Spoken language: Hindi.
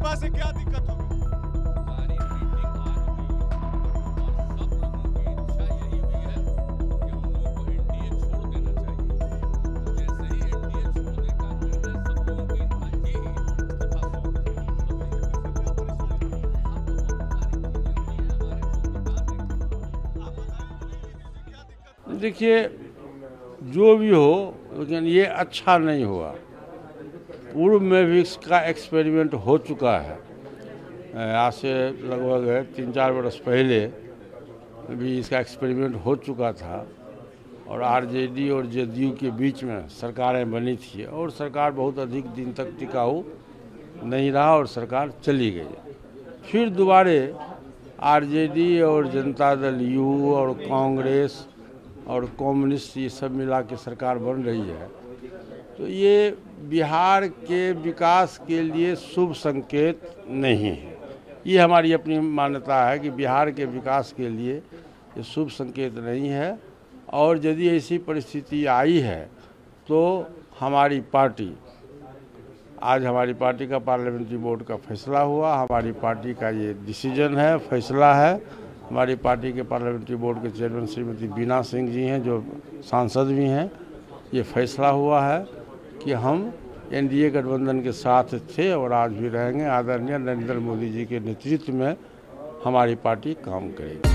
भाजपा से क्या दिक्कत होगी? सारी मीटिंग आज हुई कि हम लोग को एनडीए छोड़ देना चाहिए। तो देखिए जो भी हो लेकिन ये अच्छा नहीं हुआ। पूर्व में भी इसका एक्सपेरिमेंट हो चुका है। आज से लगभग तीन चार बरस पहले भी इसका एक्सपेरिमेंट हो चुका था और आरजेडी और जेडीयू के बीच में सरकारें बनी थी और सरकार बहुत अधिक दिन तक टिकाऊ नहीं रहा और सरकार चली गई। फिर दोबारे आरजेडी और जनता दल यू और कांग्रेस और कम्युनिस्ट ये सब मिला के सरकार बन रही है। तो ये बिहार के विकास के लिए शुभ संकेत नहीं है। ये हमारी अपनी मान्यता है कि बिहार के विकास के लिए ये शुभ संकेत नहीं है और यदि ऐसी परिस्थिति आई है तो हमारी पार्टी, आज हमारी पार्टी का पार्लियामेंट्री बोर्ड का फैसला हुआ, हमारी पार्टी का ये डिसीज़न है, फैसला है। हमारी पार्टी के पार्लियामेंट्री बोर्ड के चेयरमैन श्रीमती बीना सिंह जी हैं, जो सांसद भी हैं, ये फैसला हुआ है। कि हम एनडीए गठबंधन के साथ थे और आज भी रहेंगे। आदरणीय नरेंद्र मोदी जी के नेतृत्व में हमारी पार्टी काम करेगी।